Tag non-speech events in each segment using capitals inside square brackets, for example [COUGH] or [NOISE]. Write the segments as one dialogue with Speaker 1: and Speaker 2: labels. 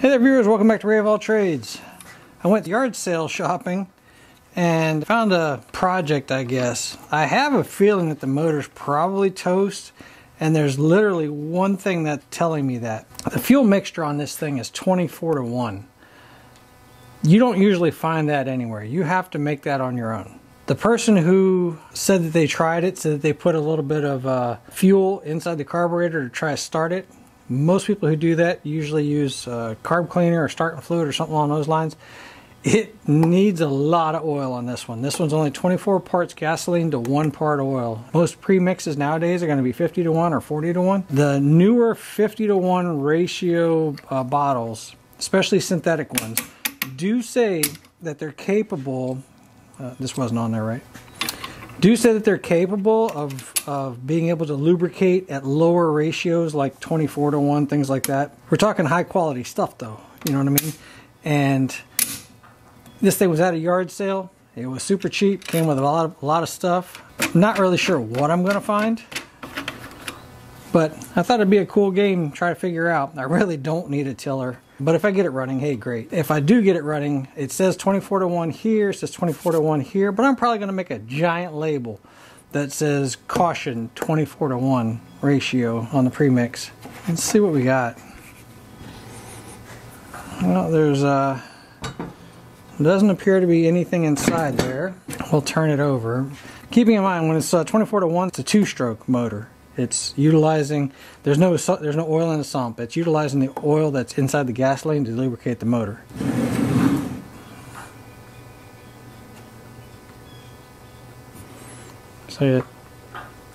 Speaker 1: Hey there viewers, welcome back to Ray of All Trades. I went yard sale shopping and found a project I guess. I have a feeling that the motor's probably toast and there's literally one thing that's telling me that. The fuel mixture on this thing is 24 to 1. You don't usually find that anywhere. You have to make that on your own. The person who said that they tried it said that they put a little bit of uh, fuel inside the carburetor to try to start it most people who do that usually use uh, carb cleaner or starting fluid or something along those lines. It needs a lot of oil on this one. This one's only 24 parts gasoline to one part oil. Most premixes nowadays are going to be 50 to 1 or 40 to 1. The newer 50 to 1 ratio uh, bottles, especially synthetic ones, do say that they're capable. Uh, this wasn't on there, right? Do say that they're capable of, of being able to lubricate at lower ratios like 24 to 1 things like that. We're talking high quality stuff though. You know what i mean? And this thing was at a yard sale. It was super cheap came with a lot of, a lot of stuff. Not really sure what i'm going to find but i thought it'd be a cool game try to figure out. I really don't need a tiller but if I get it running, hey, great. If I do get it running, it says 24 to 1 here, it says 24 to 1 here, but I'm probably going to make a giant label that says caution 24 to 1 ratio on the premix. Let's see what we got. Well, there's uh doesn't appear to be anything inside there. We'll turn it over. Keeping in mind when it's uh, 24 to 1, it's a two-stroke motor. It's utilizing there's no there's no oil in the sump. It's utilizing the oil that's inside the gasoline to lubricate the motor. So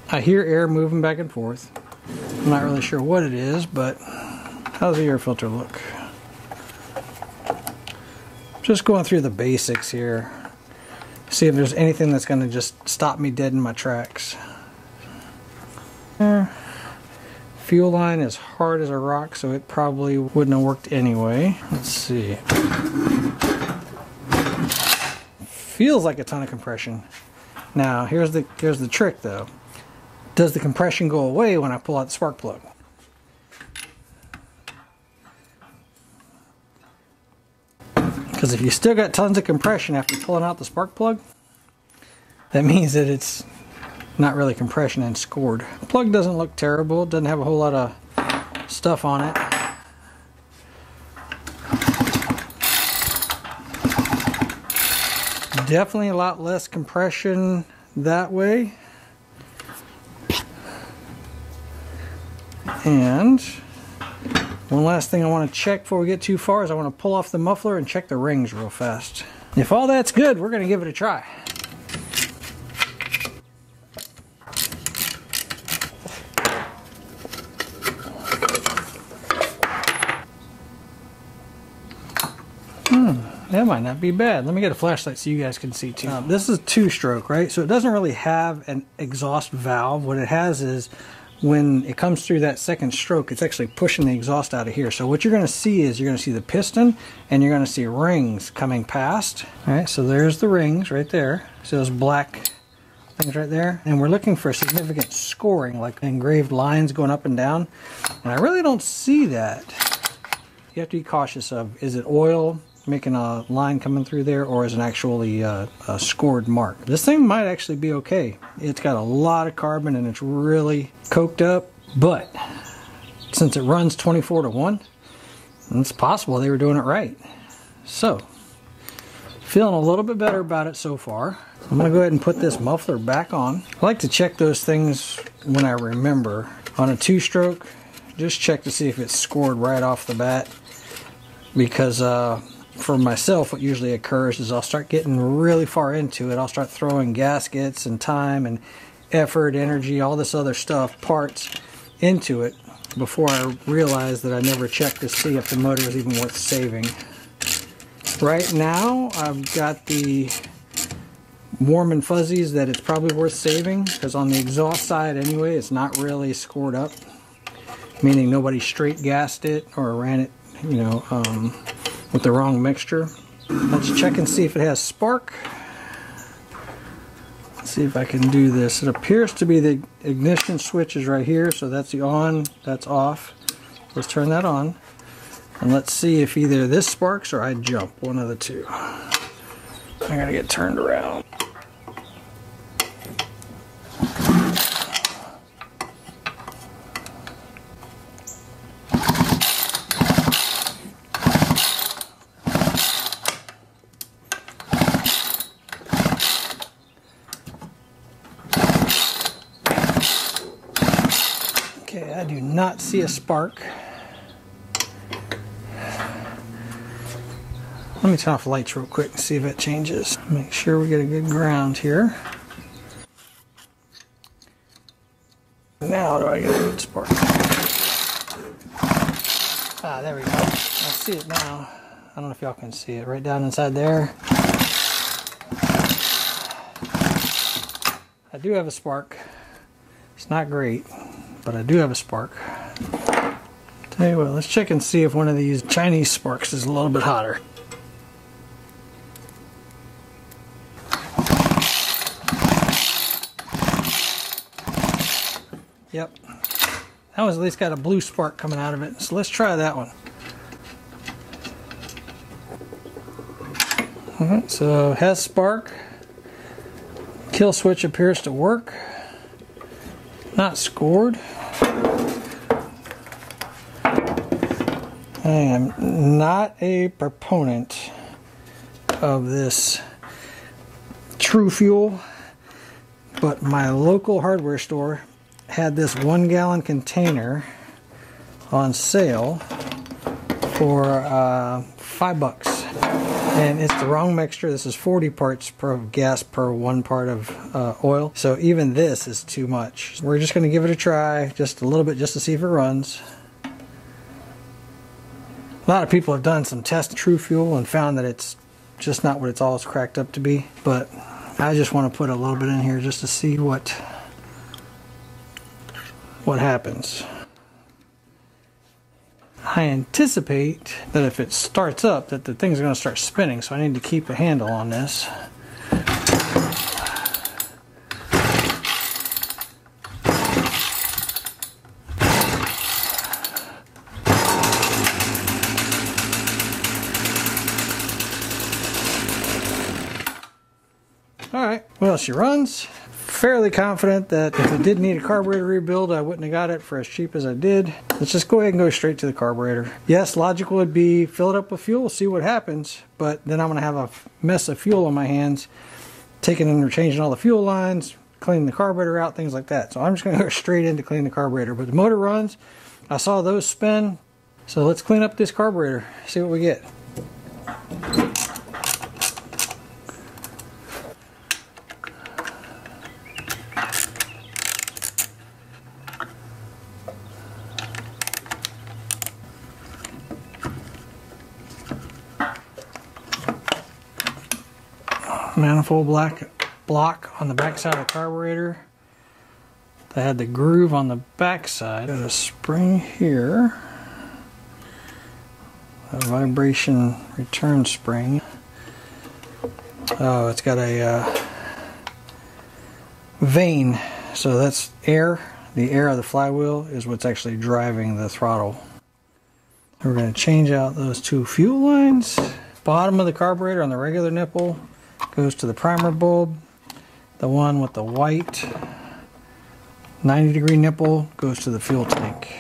Speaker 1: I hear air moving back and forth. I'm not really sure what it is, but how's the air filter look? Just going through the basics here. See if there's anything that's going to just stop me dead in my tracks. Fuel line is hard as a rock, so it probably wouldn't have worked anyway. Let's see. Feels like a ton of compression. Now, here's the here's the trick though. Does the compression go away when I pull out the spark plug? Because if you still got tons of compression after pulling out the spark plug, that means that it's not really compression and scored. The plug doesn't look terrible, it doesn't have a whole lot of stuff on it. Definitely a lot less compression that way. And one last thing I want to check before we get too far is I want to pull off the muffler and check the rings real fast. If all that's good, we're going to give it a try. That might not be bad. Let me get a flashlight so you guys can see too. Um, this is a two stroke, right? So it doesn't really have an exhaust valve. What it has is when it comes through that second stroke, it's actually pushing the exhaust out of here. So what you're going to see is you're going to see the piston and you're going to see rings coming past. All right, so there's the rings right there. So those black things right there. And we're looking for significant scoring, like engraved lines going up and down. And I really don't see that. You have to be cautious of, is it oil? Making a line coming through there or is an actually uh, a scored mark. This thing might actually be okay. It's got a lot of carbon and it's really coked up, but since it runs 24 to 1, it's possible they were doing it right. So, feeling a little bit better about it so far. I'm to go ahead and put this muffler back on. I like to check those things when I remember. On a two-stroke, just check to see if it's scored right off the bat because uh, for myself, what usually occurs is I'll start getting really far into it. I'll start throwing gaskets and time and effort, energy, all this other stuff, parts into it before I realize that I never checked to see if the motor is even worth saving. Right now, I've got the warm and fuzzies that it's probably worth saving because on the exhaust side anyway, it's not really scored up, meaning nobody straight gassed it or ran it, you know, um, with the wrong mixture. Let's check and see if it has spark. Let's see if I can do this. It appears to be the ignition switch is right here, so that's the on, that's off. Let's turn that on. And let's see if either this sparks or I jump, one of the two. I gotta get turned around. Okay, I do not see a spark. Let me turn off lights real quick and see if it changes. Make sure we get a good ground here. Now do I get a good spark? Ah, there we go. I see it now. I don't know if y'all can see it. Right down inside there. I do have a spark. It's not great but I do have a spark. Tell you what, let's check and see if one of these Chinese sparks is a little bit hotter. Yep. That was at least got a blue spark coming out of it. So let's try that one. Alright, so has spark. Kill switch appears to work. Not scored. I am not a proponent of this TruFuel, but my local hardware store had this one gallon container on sale for uh, five bucks. And it's the wrong mixture. This is 40 parts per gas per one part of uh, oil. So even this is too much. We're just going to give it a try, just a little bit, just to see if it runs. A lot of people have done some test TruFuel and found that it's just not what it's all cracked up to be. But I just want to put a little bit in here just to see what what happens. I anticipate that if it starts up that the thing's going to start spinning so I need to keep a handle on this. Alright, well she runs. Fairly confident that if it did need a carburetor rebuild, I wouldn't have got it for as cheap as I did. Let's just go ahead and go straight to the carburetor. Yes, logical would be fill it up with fuel, see what happens, but then I'm going to have a mess of fuel on my hands, taking and changing all the fuel lines, cleaning the carburetor out, things like that. So I'm just going [LAUGHS] to go straight into clean the carburetor. But the motor runs. I saw those spin. So let's clean up this carburetor, see what we get. Manifold black block on the back side of the carburetor. They had the groove on the back side. Got a spring here. A vibration return spring. Oh, it's got a uh, vane. So that's air. The air of the flywheel is what's actually driving the throttle. We're going to change out those two fuel lines. Bottom of the carburetor on the regular nipple goes to the primer bulb. The one with the white 90 degree nipple goes to the fuel tank.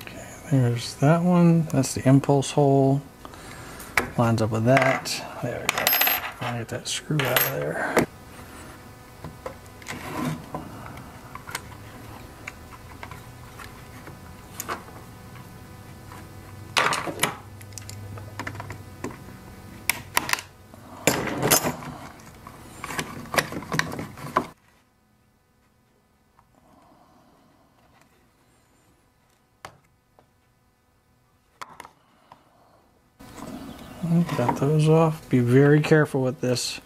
Speaker 1: Okay, there's that one. That's the impulse hole. Lines up with that. There we go. I'll get that screw out of there. Those off. Be very careful with this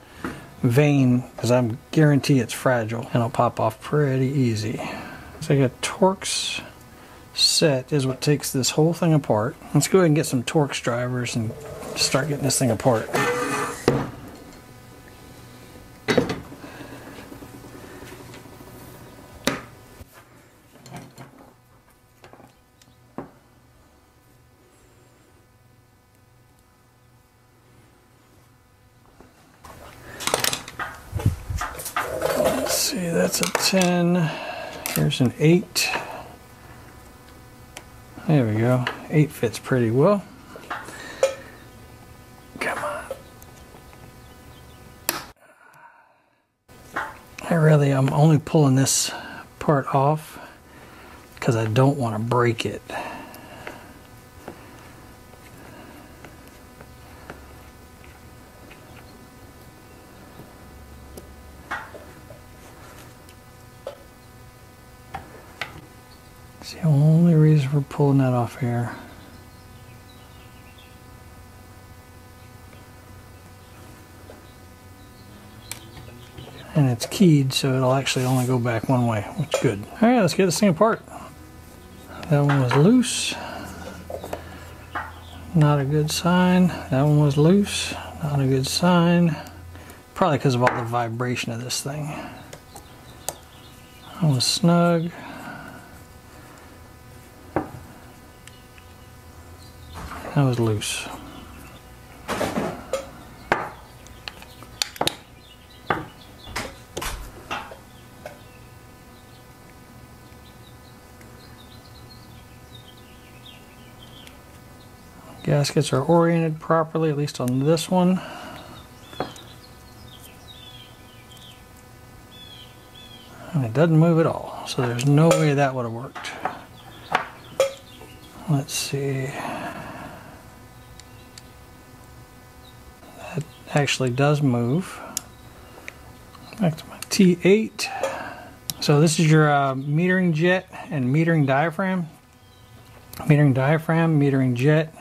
Speaker 1: vane because I'm guarantee it's fragile and it'll pop off pretty easy. So I got Torx set is what takes this whole thing apart. Let's go ahead and get some Torx drivers and start getting this thing apart. see, that's a 10. Here's an 8. There we go. 8 fits pretty well. Come on. I really, I'm only pulling this part off because I don't want to break it. It's the for pulling that off here. And it's keyed, so it'll actually only go back one way, which is good. All right, let's get this thing apart. That one was loose. Not a good sign. That one was loose. Not a good sign. Probably because of all the vibration of this thing. That was snug. That was loose. Gaskets are oriented properly, at least on this one. And it doesn't move at all, so there's no way that would have worked. Let's see. Actually does move. Back to my T8. So this is your uh, metering jet and metering diaphragm. Metering diaphragm, metering jet.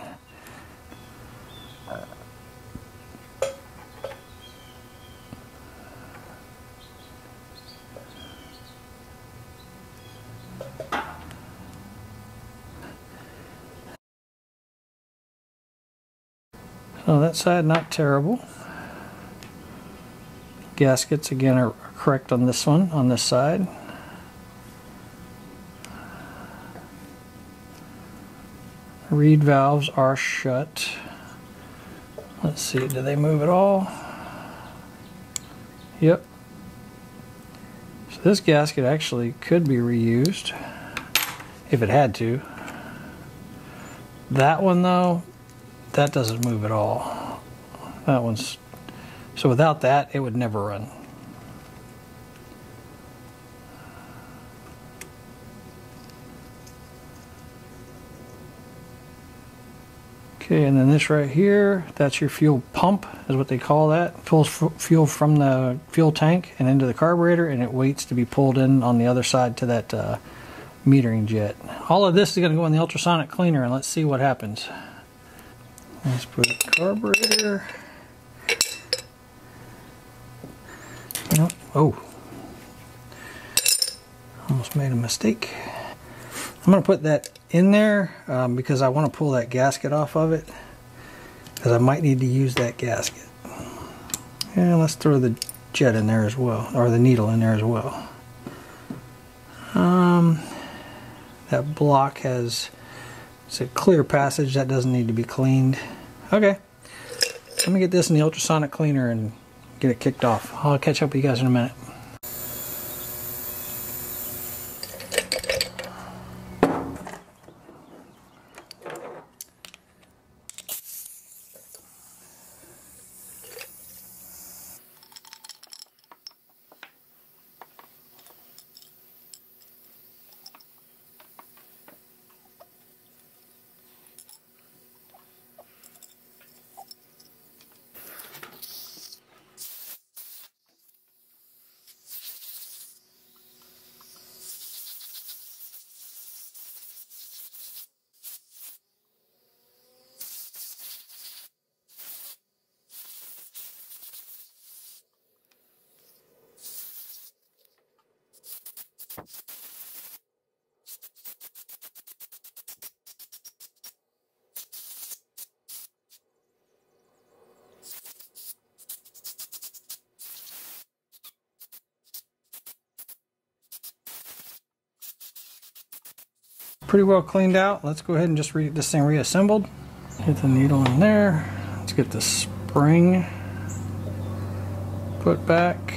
Speaker 1: So that side not terrible gaskets again are correct on this one, on this side. Reed valves are shut. Let's see, do they move at all? Yep. So this gasket actually could be reused if it had to. That one though, that doesn't move at all. That one's so without that, it would never run. Okay, and then this right here, that's your fuel pump, is what they call that. Pulls fuel from the fuel tank and into the carburetor, and it waits to be pulled in on the other side to that uh, metering jet. All of this is going to go in the ultrasonic cleaner, and let's see what happens. Let's put carburetor. Oh. Almost made a mistake. I'm going to put that in there um, because I want to pull that gasket off of it. Because I might need to use that gasket. And let's throw the jet in there as well. Or the needle in there as well. Um, that block has it's a clear passage that doesn't need to be cleaned. Okay. Let me get this in the ultrasonic cleaner and get it kicked off. I'll catch up with you guys in a minute. pretty well cleaned out. Let's go ahead and just get this thing reassembled. Hit the needle in there. Let's get the spring put back.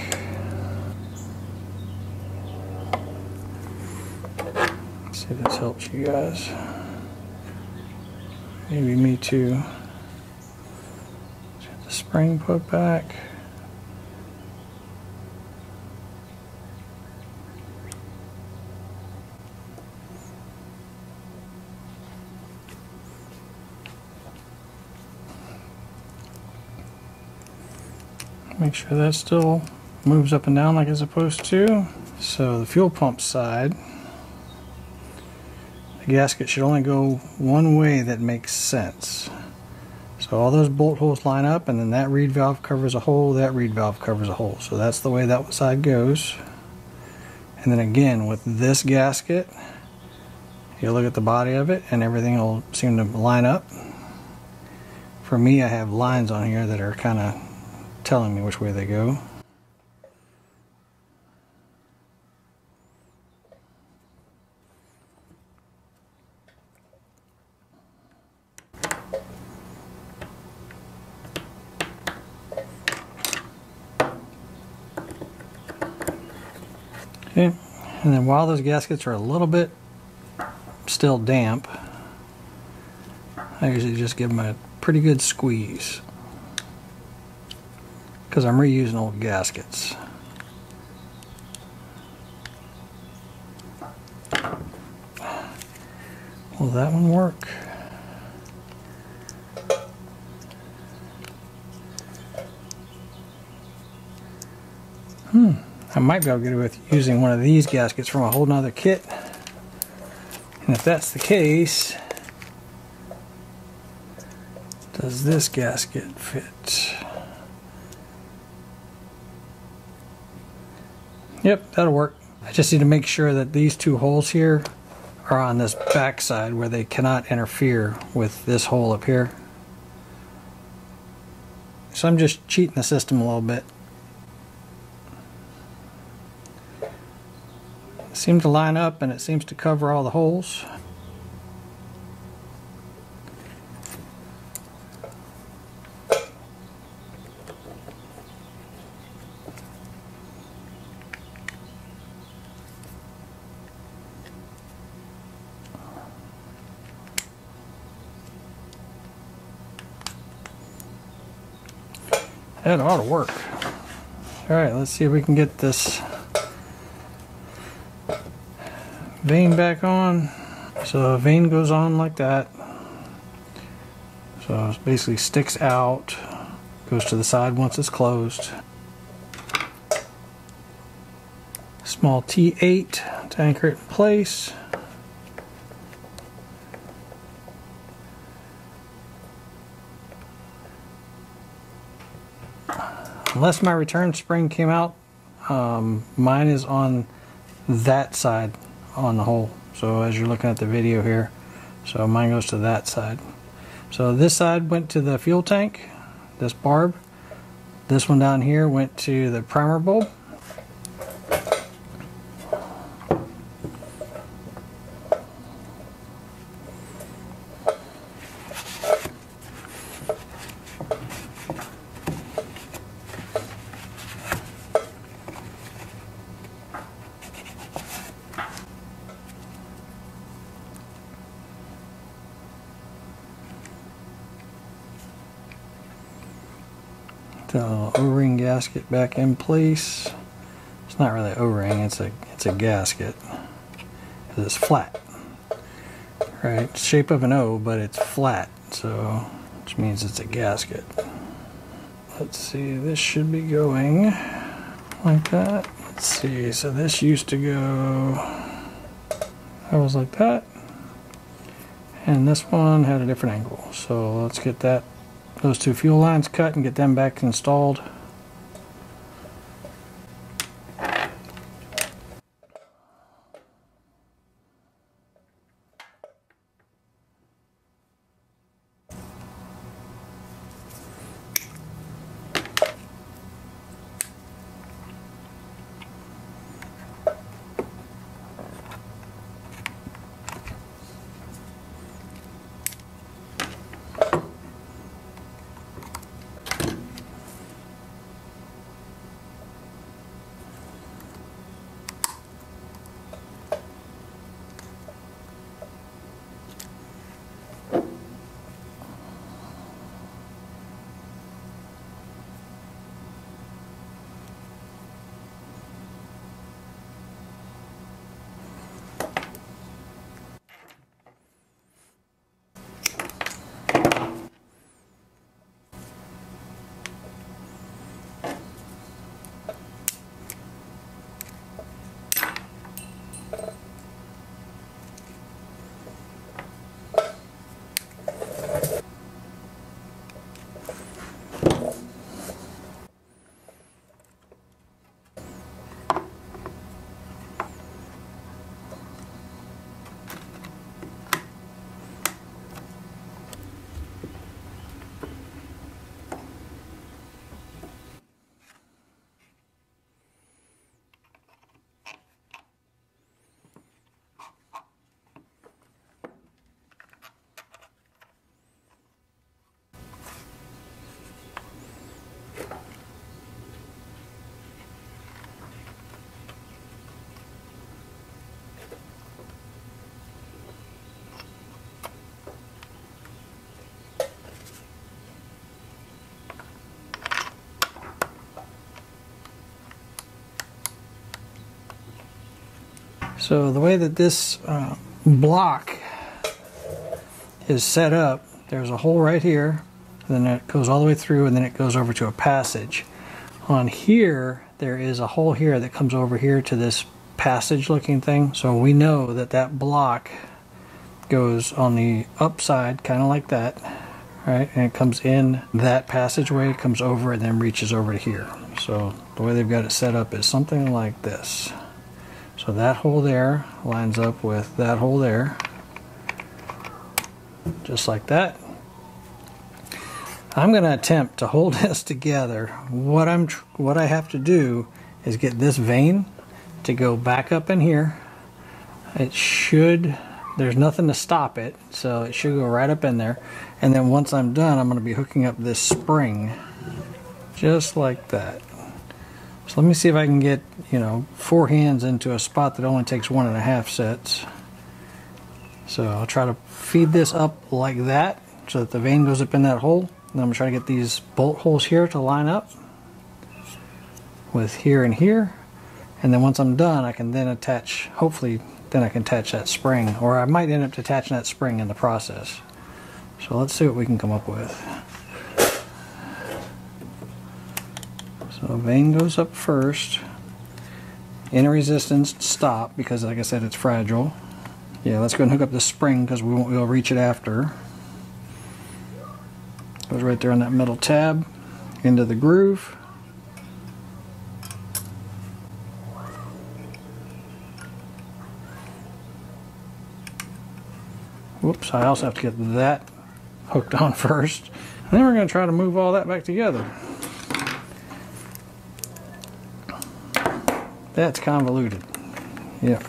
Speaker 1: Let's see if this helps you guys. Maybe me too. Let's get the spring put back. Make sure that still moves up and down like it's supposed to. So the fuel pump side, the gasket should only go one way that makes sense. So all those bolt holes line up and then that reed valve covers a hole, that reed valve covers a hole. So that's the way that side goes. And then again with this gasket, you look at the body of it and everything will seem to line up. For me, I have lines on here that are kind of telling me which way they go. Okay, and then while those gaskets are a little bit still damp, I usually just give them a pretty good squeeze because I'm reusing old gaskets. Will that one work? Hmm, I might be able to get it with using one of these gaskets from a whole nother kit. And if that's the case, does this gasket fit? Yep, that'll work. I just need to make sure that these two holes here are on this back side where they cannot interfere with this hole up here. So I'm just cheating the system a little bit. It seems to line up and it seems to cover all the holes. That ought to work. Alright, let's see if we can get this vane back on. So a vane goes on like that. So it basically sticks out, goes to the side once it's closed. Small T8 to anchor it in place. Unless my return spring came out um, mine is on that side on the hole so as you're looking at the video here so mine goes to that side. So this side went to the fuel tank this barb. This one down here went to the primer bulb o-ring gasket back in place. It's not really o-ring, it's a it's a gasket. It's flat. Right? shape of an O, but it's flat, so which means it's a gasket. Let's see, this should be going like that. Let's see, so this used to go that was like that. And this one had a different angle. So let's get that those two fuel lines cut and get them back installed. So the way that this uh, block is set up, there's a hole right here, then it goes all the way through, and then it goes over to a passage. On here, there is a hole here that comes over here to this passage looking thing. So we know that that block goes on the upside, kind of like that, right? And it comes in that passageway, comes over, and then reaches over to here. So the way they've got it set up is something like this. So that hole there lines up with that hole there, just like that. I'm going to attempt to hold [LAUGHS] this together. What I'm, what I have to do is get this vane to go back up in here. It should, there's nothing to stop it, so it should go right up in there. And then once I'm done, I'm going to be hooking up this spring, just like that. So let me see if I can get, you know, four hands into a spot that only takes one and a half sets. So I'll try to feed this up like that so that the vane goes up in that hole. And I'm to try to get these bolt holes here to line up with here and here. And then once I'm done, I can then attach, hopefully, then I can attach that spring. Or I might end up detaching that spring in the process. So let's see what we can come up with. So vane goes up first. Inner resistance, stop, because like I said, it's fragile. Yeah, let's go and hook up the spring because we won't be able to reach it after. Goes right there on that metal tab, into the groove. Whoops, I also have to get that hooked on [LAUGHS] first. And then we're going to try to move all that back together. That's convoluted. Yep.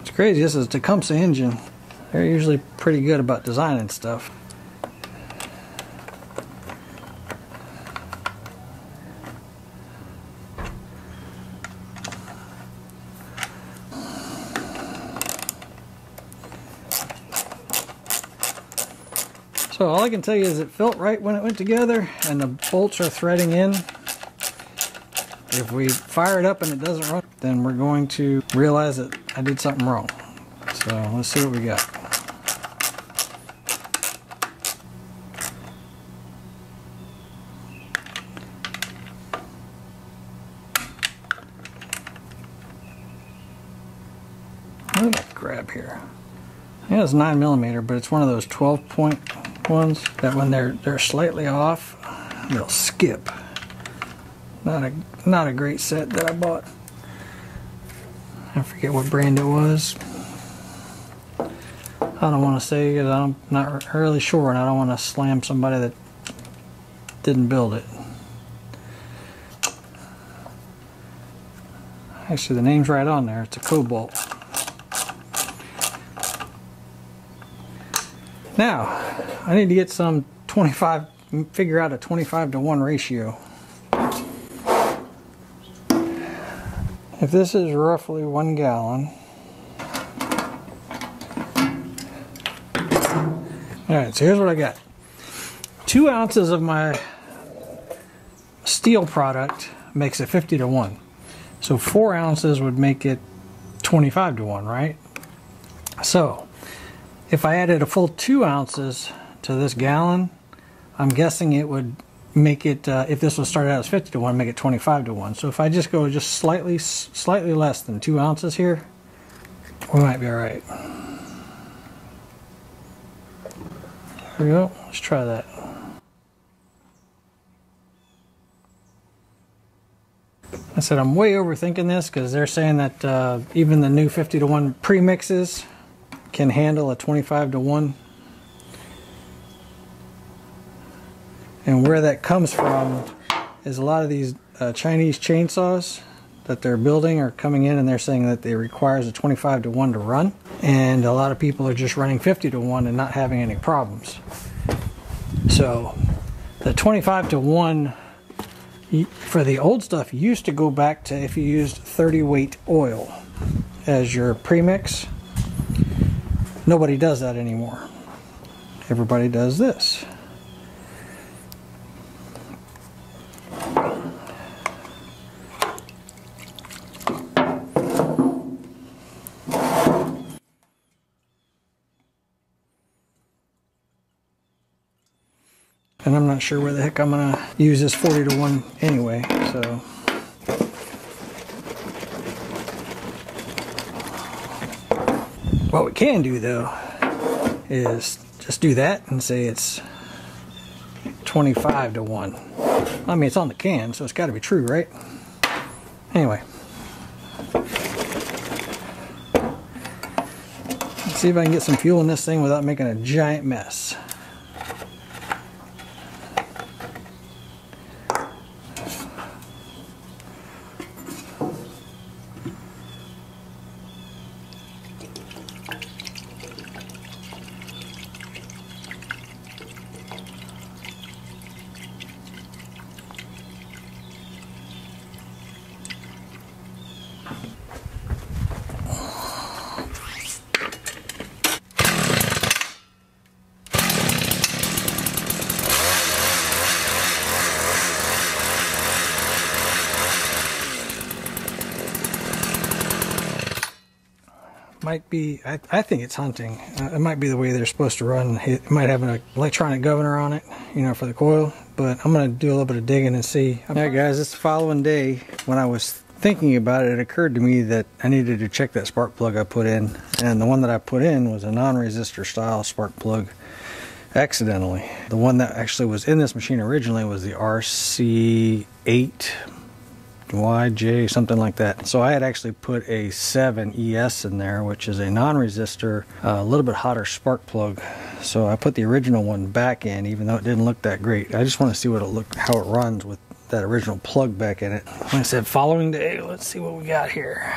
Speaker 1: It's crazy. This is Tecumseh engine. They're usually pretty good about designing stuff. All I can tell you is it felt right when it went together and the bolts are threading in. If we fire it up and it doesn't run, then we're going to realize that I did something wrong. So let's see what we got. grab here. Yeah, it's nine millimeter, but it's one of those 12 point ones that when they're they're slightly off, they'll skip. Not a not a great set that I bought. I forget what brand it was. I don't want to say because I'm not really sure, and I don't want to slam somebody that didn't build it. Actually, the name's right on there. It's a Cobalt. Now, I need to get some 25, figure out a 25 to 1 ratio. If this is roughly one gallon, Alright, so here's what I got. Two ounces of my Stihl product makes it 50 to 1. So four ounces would make it 25 to 1, right? So if I added a full two ounces to this gallon, I'm guessing it would make it, uh, if this was started out as 50 to 1, make it 25 to 1. So if I just go just slightly, slightly less than two ounces here, we might be all right. There we go. Let's try that. I said I'm way overthinking this because they're saying that uh, even the new 50 to 1 premixes can handle a 25 to 1. And where that comes from is a lot of these uh, Chinese chainsaws that they're building are coming in and they're saying that it requires a 25 to 1 to run. And a lot of people are just running 50 to 1 and not having any problems. So the 25 to 1 for the old stuff used to go back to if you used 30 weight oil as your premix Nobody does that anymore. Everybody does this. And I'm not sure where the heck I'm gonna use this 40 to 1 anyway, so. What we can do though is just do that and say it's 25 to 1. I mean, it's on the can, so it's got to be true, right? Anyway. Let's see if I can get some fuel in this thing without making a giant mess. Might be, I, I think it's hunting. Uh, it might be the way they're supposed to run. It might have an electronic governor on it, you know, for the coil. But I'm going to do a little bit of digging and see. All right, guys, it's the following day, when I was thinking about it, it occurred to me that I needed to check that spark plug I put in. And the one that I put in was a non-resistor style spark plug accidentally. The one that actually was in this machine originally was the RC8 YJ, something like that. So I had actually put a 7 ES in there, which is a non-resistor, a little bit hotter spark plug. So I put the original one back in, even though it didn't look that great. I just want to see what it look, how it runs with that original plug back in it. Like I said, following day, let's see what we got here.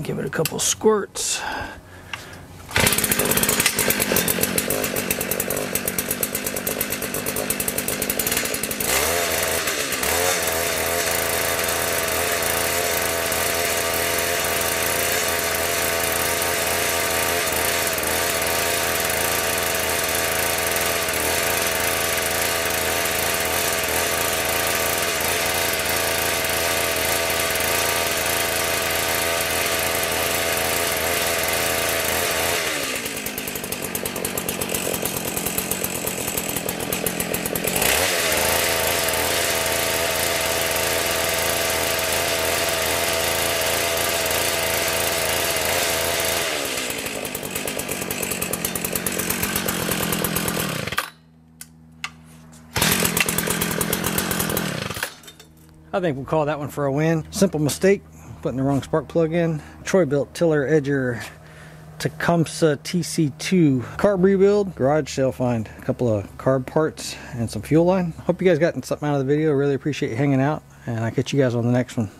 Speaker 1: Give it a couple squirts. I think we'll call that one for a win. Simple mistake, putting the wrong spark plug in. Troy-Bilt Tiller Edger Tecumseh TC2 carb rebuild, garage sale find, a couple of carb parts and some fuel line. Hope you guys got something out of the video. Really appreciate you hanging out and I'll catch you guys on the next one.